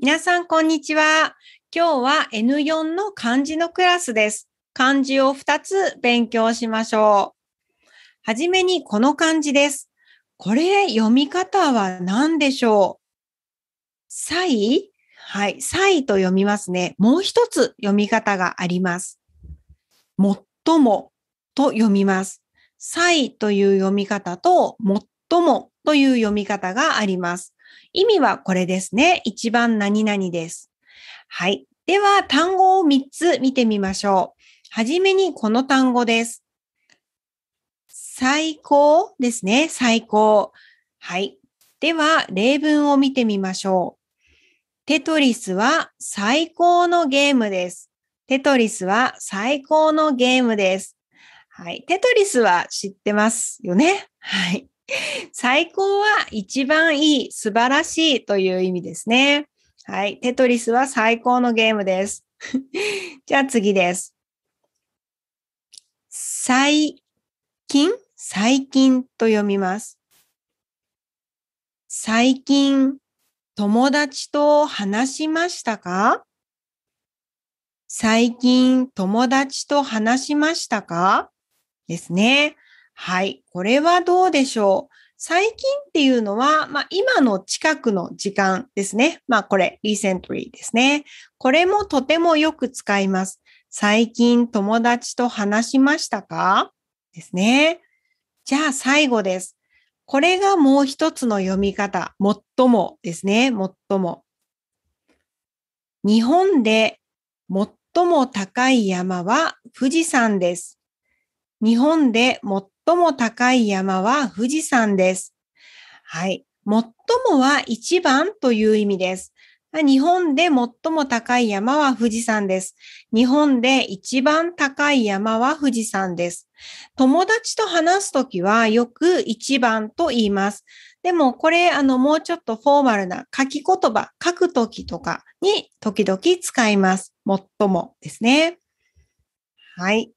皆さん、こんにちは。今日は N4 の漢字のクラスです。漢字を2つ勉強しましょう。はじめにこの漢字です。これ読み方は何でしょう？サイはい、サイと読みますね。もう一つ読み方があります。最もと読みます。サイという読み方と最もという読み方があります。意味はこれですね。一番何々です。はい。では、単語を3つ見てみましょう。はじめにこの単語です。最高ですね。最高。はい。では、例文を見てみましょう。テトリスは最高のゲームです。テトリスは最高のゲームです。はい。テトリスは知ってますよね。はい。最高は一番いい、素晴らしいという意味ですね。はい。テトリスは最高のゲームです。じゃあ次です。最近、最近と読みます。最近、友達と話しましたか？最近、友達と話しましたか？ですね。はい。これはどうでしょう最近っていうのは、まあ、今の近くの時間ですね。まあ、これ、recently ですね。これもとてもよく使います。最近友達と話しましたか？ですね。じゃあ最後です。これがもう一つの読み方。最もですね。最も。日本で最も高い山は富士山です。日本で最も高い山は富士山です。はい。最もは一番という意味です。日本で最も高い山は富士山です。日本で一番高い山は富士山です。友達と話すときはよく一番と言います。でもこれ、あの、もうちょっとフォーマルな書き言葉、書くときとかに時々使います。最もですね。はい。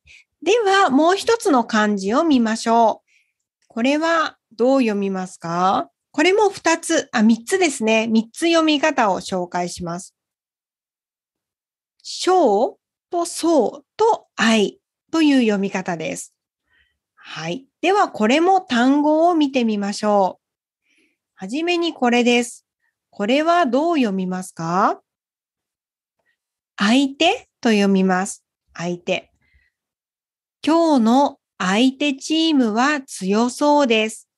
では、もう一つの漢字を見ましょう。これはどう読みますか？これも二つ、あ、三つですね。三つ読み方を紹介します。小とそうと愛という読み方です。はい。では、これも単語を見てみましょう。はじめにこれです。これはどう読みますか？相手と読みます。相手。今日の相手チームは強そうです。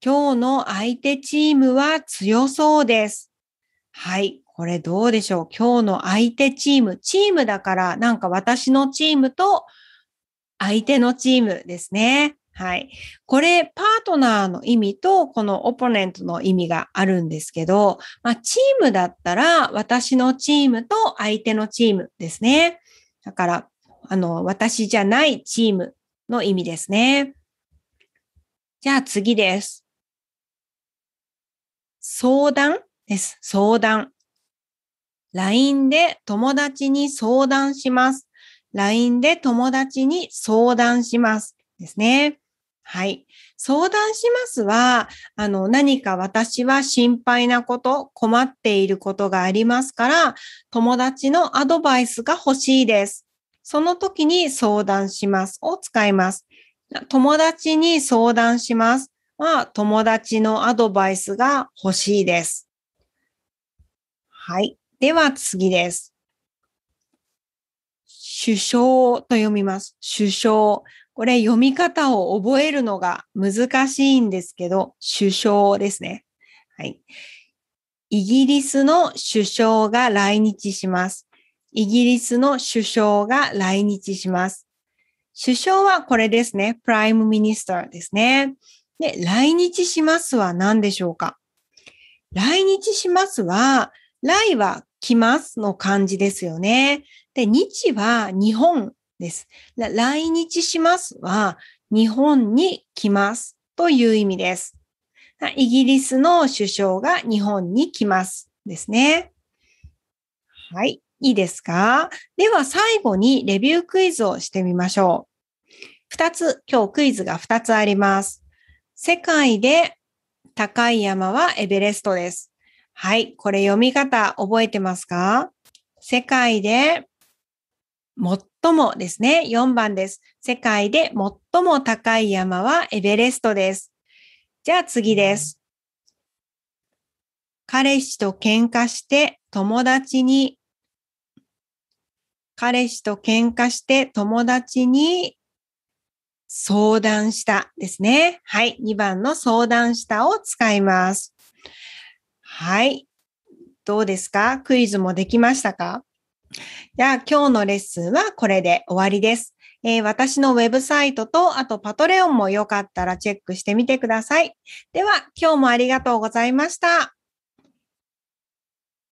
今日の相手チームは強そうです。はい。これどうでしょう？今日の相手チーム。チームだからなんか私のチームと相手のチームですね。はい。これ、パートナーの意味と、このオポネントの意味があるんですけど、まあ、チームだったら、私のチームと相手のチームですね。だから、あの、私じゃないチームの意味ですね。じゃあ次です。相談です。相談。LINE で友達に相談します。LINE で友達に相談します。ですね。はい。相談しますは、あの、何か私は心配なこと、困っていることがありますから、友達のアドバイスが欲しいです。その時に相談しますを使います。友達に相談しますは、友達のアドバイスが欲しいです。はい。では次です。首相と読みます。首相。これ読み方を覚えるのが難しいんですけど、首相ですね。はい。イギリスの首相が来日します。イギリスの首相が来日します。首相はこれですね。 prime minister ですね。で、来日しますは何でしょうか？来日しますは、来は来ますの漢字ですよね。で、日は日本です。来日しますは、日本に来ますという意味です。イギリスの首相が日本に来ますですね。はい。いいですか？では最後にレビュークイズをしてみましょう。二つ、今日クイズが二つあります。世界で高い山はエベレストです。はい。これ読み方覚えてますか？世界で最もですね。4番です。世界で最も高い山はエベレストです。じゃあ次です。彼氏と喧嘩して友達に、彼氏と喧嘩して友達に相談したですね。はい。2番の相談したを使います。はい。どうですか？クイズもできましたか？じゃあ今日のレッスンはこれで終わりです。えー、私のウェブサイトと、あとパトレオンもよかったらチェックしてみてください。では、今日もありがとうございました。